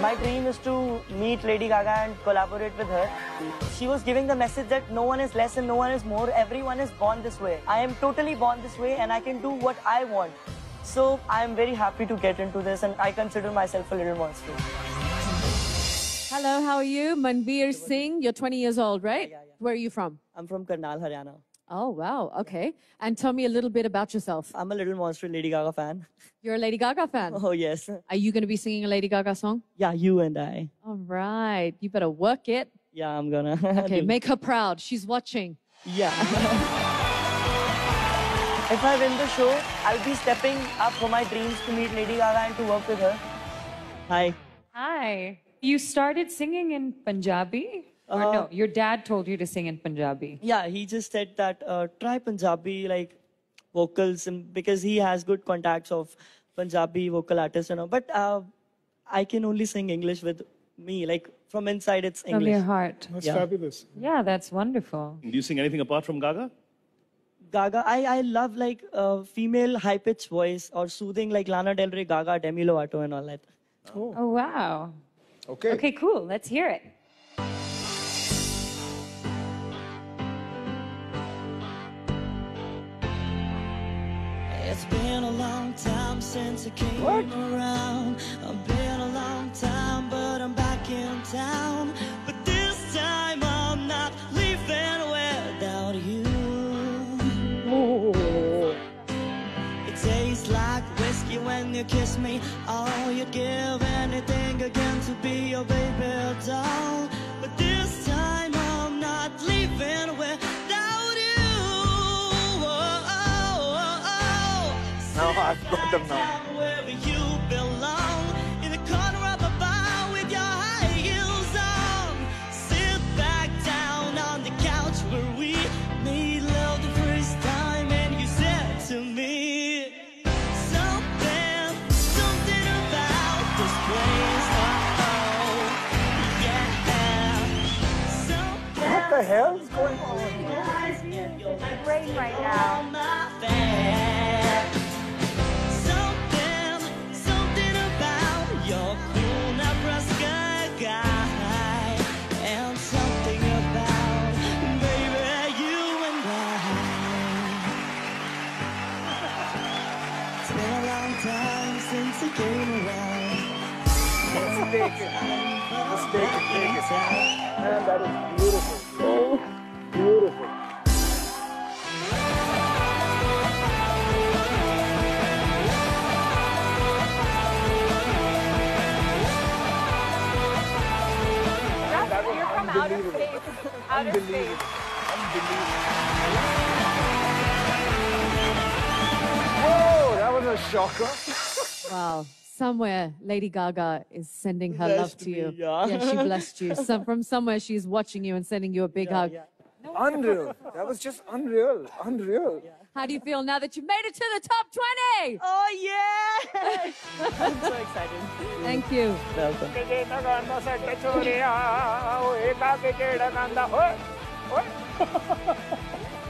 My dream is to meet Lady Gaga and collaborate with her. She was giving the message that no one is less and no one is more. Everyone is born this way. I am totally born this way and I can do what I want. So I am very happy to get into this and I consider myself a little monster. Hello, how are you? Manveer Singh, you're 20 years old, right? Yeah, yeah. Where are you from? I'm from Karnal, Haryana. Oh, wow. Okay. And tell me a little bit about yourself. I'm a little monster Lady Gaga fan. You're a Lady Gaga fan. Oh, yes. Are you going to be singing a Lady Gaga song? Yeah, you and I. All right. You better work it. Yeah, I'm gonna. Okay, do- make her proud. She's watching. Yeah. if I win the show, I'll be stepping up for my dreams to meet Lady Gaga and to work with her. Hi. Hi. You started singing in Punjabi? Or Uh, no, your dad told you to sing in Punjabi. Yeah, he just said that uh, try Punjabi like vocals and because he has good contacts of Punjabi vocal artists and all. But uh, I can only sing English with me. Like from inside, it's English. From your English. heart. That's Yeah. fabulous. Yeah, that's wonderful. Do you sing anything apart from Gaga? Gaga, I, I love like uh, female high pitched voice or soothing like Lana Del Rey, Gaga, Demi Lovato, and all that. Oh, wow. Okay. Okay, cool. Let's hear it. It's been a long time since I came around. I've been a long time, but I'm back in town. But this time I'm not leaving without you. It tastes like whiskey when you kiss me. Oh, you'd give anything again to be your baby doll. But this time place. Oh, yeah. Something What the hell is going on? rain right now. Since came around. Let's take it. Let's take it, take it. Man, that is beautiful. So beautiful. That was unbelievable. Unbelievable. Unbelievable. Whoa, that was a shocker. Wow. Somewhere Lady Gaga is sending her love Blessed to me, you. yeah. she blessed you. Some, from somewhere she's watching you and sending you a big hug. Yeah. Unreal. That was just unreal. Unreal. How do you feel now that you've made it to the top 20? Oh yeah! I'm so excited. Thank you. Welcome.